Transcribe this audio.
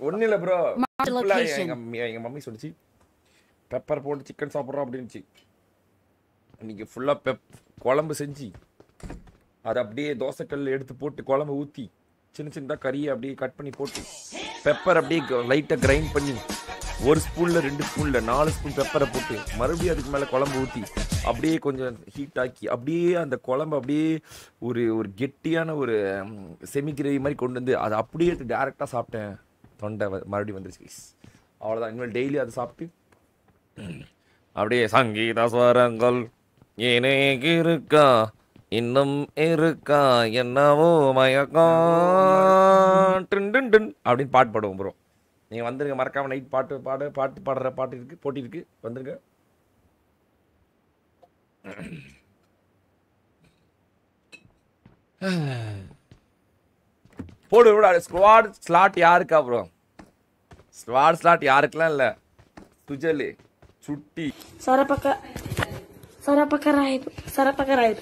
ஒன்றும் இல்லை bro Marked a location. எங்க மம்மி- சொல்லிச்சு பெப்பர் போட்டு சிக்கன் சாப்பிட்றோம் அப்படின்னுச்சு. இன்னைக்கு ஃபுல்லாக பெப் குழம்பு செஞ்சு அதை அப்படியே தோசைக்கல்ல எடுத்து போட்டு குழம்பு ஊற்றி சின்ன சின்னதாக கறியை அப்படியே கட் பண்ணி போட்டு பெப்பர் அப்படியே லைட்டாக கிரைண்ட் பண்ணி ஒரு ஸ்பூனில் ரெண்டு ஸ்பூனில் நாலு ஸ்பூன் பெப்பரை போட்டு மறுபடியும் அதுக்கு மேலே குழம்பு ஊற்றி அப்படியே கொஞ்சம் ஹீட் ஆக்கி அப்படியே அந்த குழம்பு அப்படியே ஒரு ஒரு கெட்டியான ஒரு செமி கிரேவி மாதிரி கொண்டு வந்து அதை அப்படியே எடுத்து டேரெக்டாக சாப்பிட்டேன். தொண்டை மறுபடியும் வந்துருச்சு guys. அவ்வளோதான் இனிமேல் டெய்லி அதை சாப்பிட்டு அப்படியே சங்கீத ஸ்வரங்கள் ஏனே இருக்கா? இன்னும் இருக்கா? என்னவோ மயக்கம் டின் டின் டின் அப்படின்னு பாட்டு பாடுவோம் ப்ரோ நீங்கள் வந்துருங்க மறக்காமல் நைட் பாட்டு பாட பாட்டு பாடுற பாட்டு இருக்கு போட்டி இருக்கு. வந்துருங்க. போடு விட ஸ்குவாட் ஸ்லாட் யாருக்கா ப்ரோ ஸ்குவாட் ஸ்லாட் யாருக்கெல்லாம் இல்லை சுஜலி சுட்டி சரப்பக்க Sarapaka Raib. Sarapaka Raib.